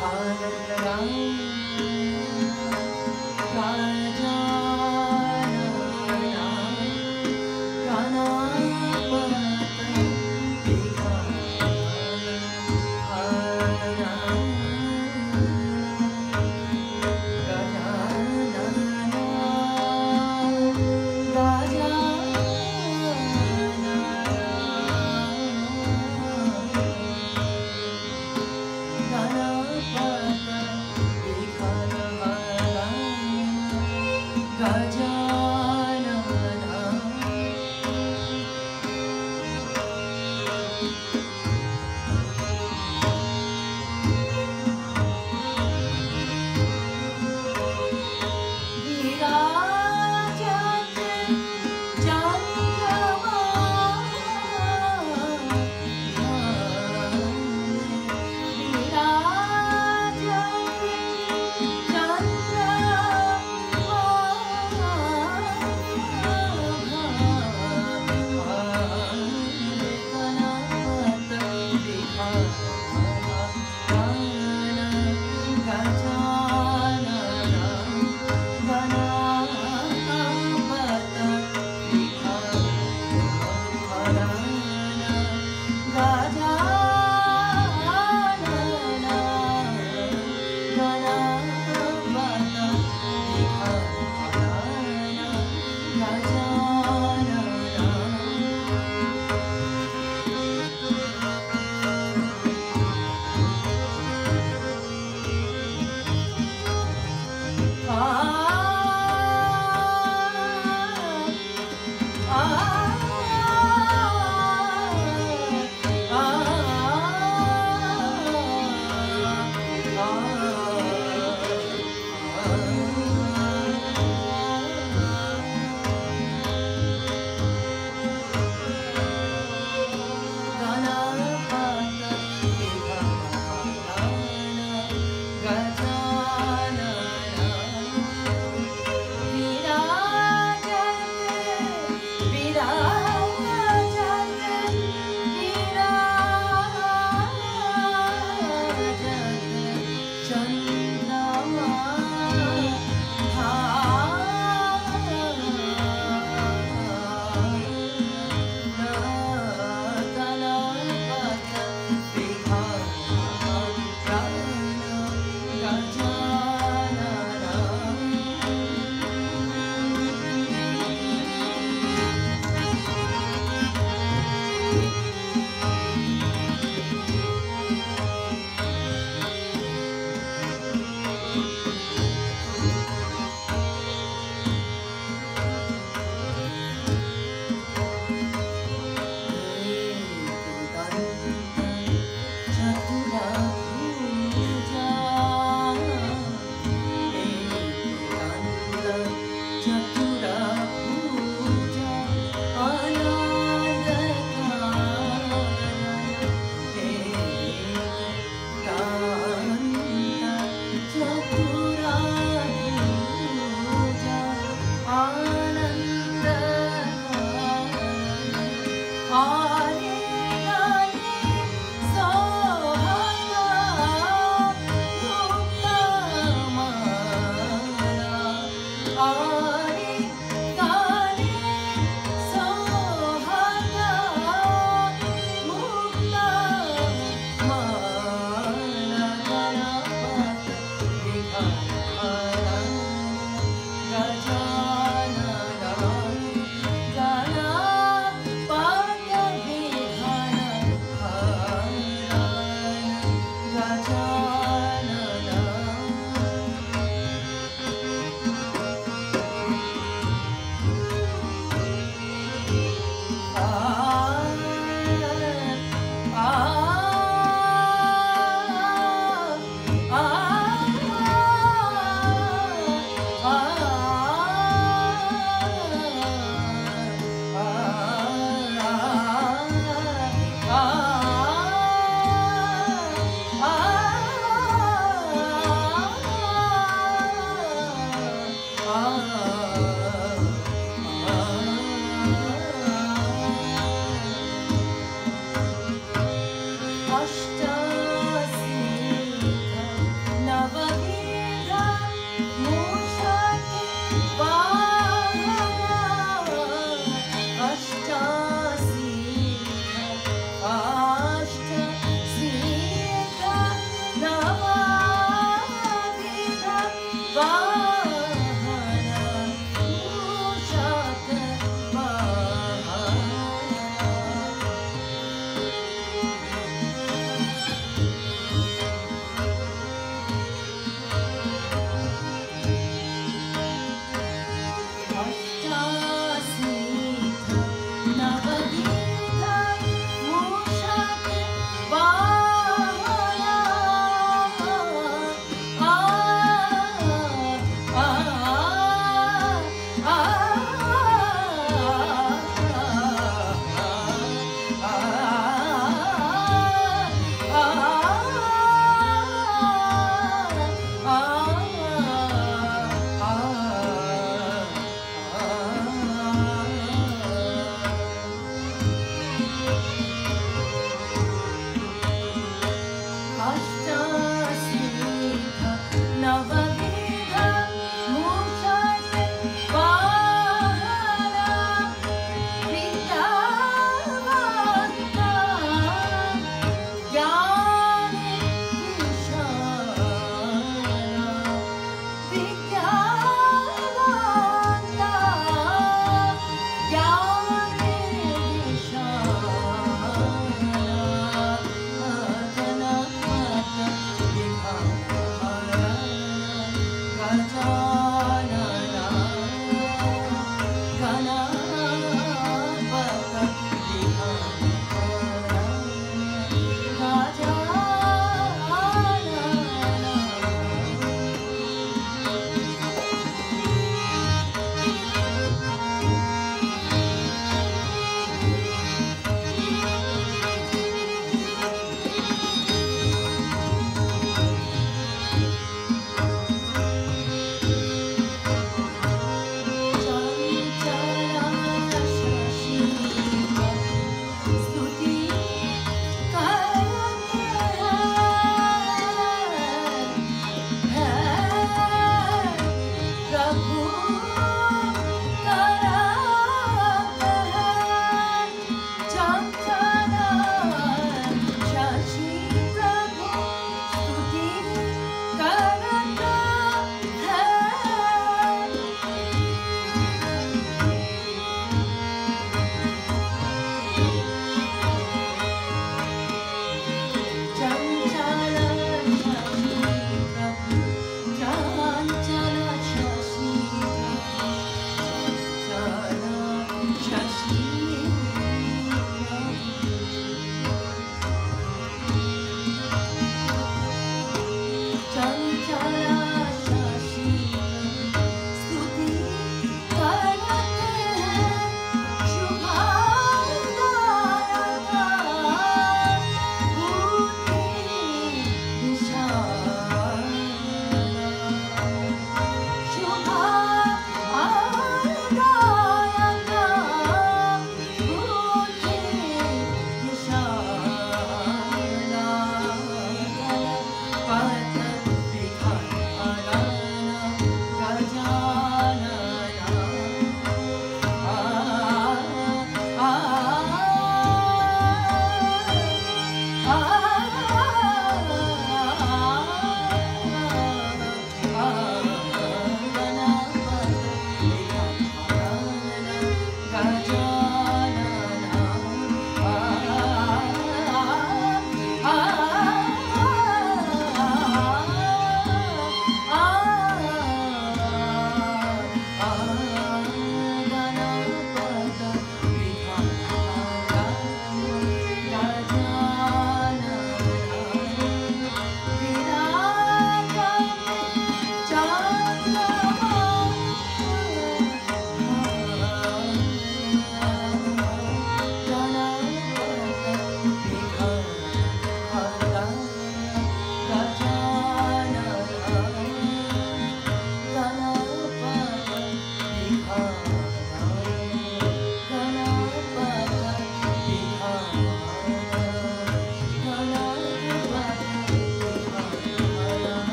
Hare Ram light.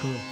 Cool.